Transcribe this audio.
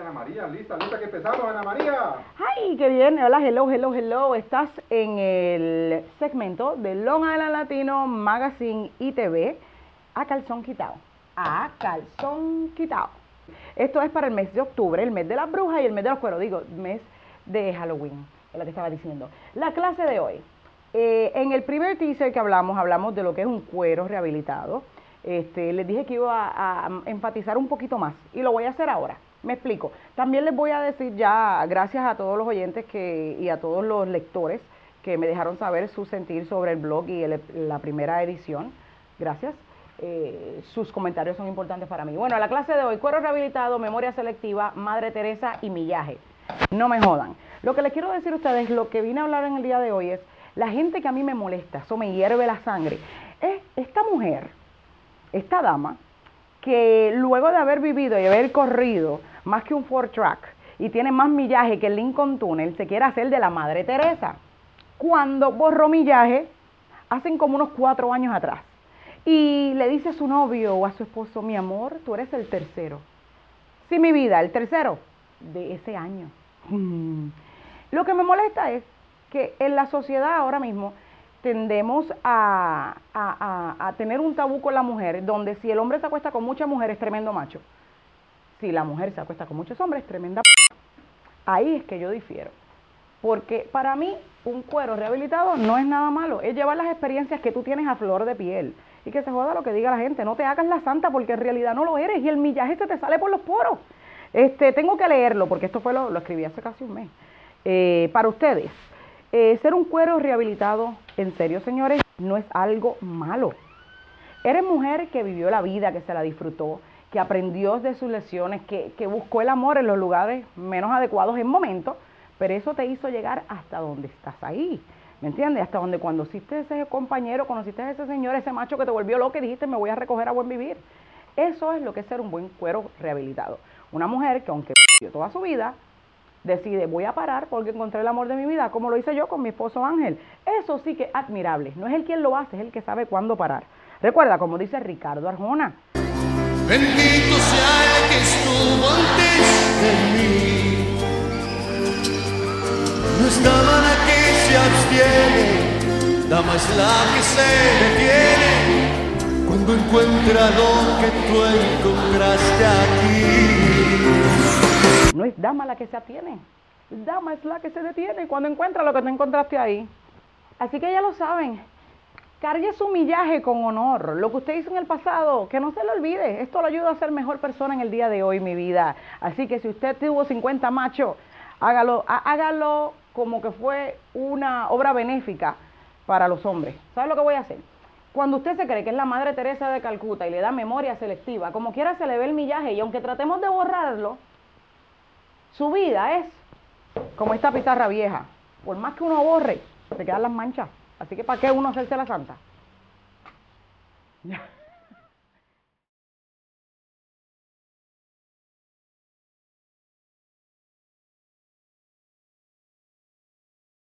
Ana María, lista, lista que empezamos, Ana María. ¡Ay, qué bien! Hola, hello, hello, hello. Estás en el segmento de Long Island Latino Magazine y TV a calzón quitado. A calzón quitado. Esto es para el mes de octubre, el mes de las brujas y el mes de los cueros, digo, mes de Halloween, es lo que estaba diciendo. La clase de hoy. Eh, en el primer teaser que hablamos, hablamos de lo que es un cuero rehabilitado. Este, les dije que iba a, a enfatizar un poquito más y lo voy a hacer ahora. Me explico. También les voy a decir ya, gracias a todos los oyentes que, y a todos los lectores que me dejaron saber su sentir sobre el blog y la primera edición. Gracias. Eh, sus comentarios son importantes para mí. Bueno, la clase de hoy, cuero rehabilitado, memoria selectiva, Madre Teresa y millaje. No me jodan. Lo que les quiero decir a ustedes, lo que vine a hablar en el día de hoy es la gente que a mí me molesta, eso me hierve la sangre. Es esta mujer, esta dama, que luego de haber vivido y haber corrido más que un Ford Track y tiene más millaje que el Lincoln Tunnel, se quiere hacer de la Madre Teresa. Cuando borró millaje, hacen como unos cuatro años atrás. Y le dice a su novio o a su esposo, mi amor, tú eres el tercero. Sí, mi vida, el tercero de ese año. Mm. Lo que me molesta es que en la sociedad ahora mismo tendemos a, a- a- tener un tabú con la mujer, donde si el hombre se acuesta con muchas mujeres, tremendo macho. Si la mujer se acuesta con muchos hombres, tremenda p. Ahí es que yo difiero. Porque para mí un cuero rehabilitado no es nada malo, es llevar las experiencias que tú tienes a flor de piel. Y que se joda lo que diga la gente, no te hagas la santa porque en realidad no lo eres y el millaje se te sale por los poros. Este, tengo que leerlo porque esto fue lo, lo escribí hace casi un mes. Eh, para ustedes, eh, ser un cuero rehabilitado, en serio señores, no es algo malo. Eres mujer que vivió la vida, que se la disfrutó, que aprendió de sus lecciones, que, que buscó el amor en los lugares menos adecuados en momentos, pero eso te hizo llegar hasta donde estás ahí. ¿Me entiendes? Hasta donde cuando hiciste ese compañero, conociste a ese señor, ese macho que te volvió loco y dijiste, me voy a recoger a buen vivir. Eso es lo que es ser un buen cuero rehabilitado. Una mujer que aunque vivió toda su vida, decide, voy a parar porque encontré el amor de mi vida, como lo hice yo con mi esposo Ángel. Eso sí que es admirable. No es el quien lo hace, es el que sabe cuándo parar. Recuerda, como dice Ricardo Arjona, Bendito sea el que estuvo antes de mí. No es dama la que se abstiene, dama es la que se detiene cuando encuentra lo que tú encontraste aquí. No es dama la que se atiene, dama es la que se detiene cuando encuentra lo que tú encontraste ahí. Así que ya lo saben, cargue su millaje con honor, lo que usted hizo en el pasado, que no se lo olvide, esto lo ayuda a ser mejor persona en el día de hoy, mi vida. Así que si usted tuvo 50 machos, hágalo, há- hágalo como que fue una obra benéfica para los hombres. ¿Sabe lo que voy a hacer? Cuando usted se cree que es la Madre Teresa de Calcuta y le da memoria selectiva, como quiera se le ve el millaje y aunque tratemos de borrarlo, su vida es como esta pizarra vieja. Por más que uno borre, se quedan las manchas. Así que ¿para qué uno hacerse la santa?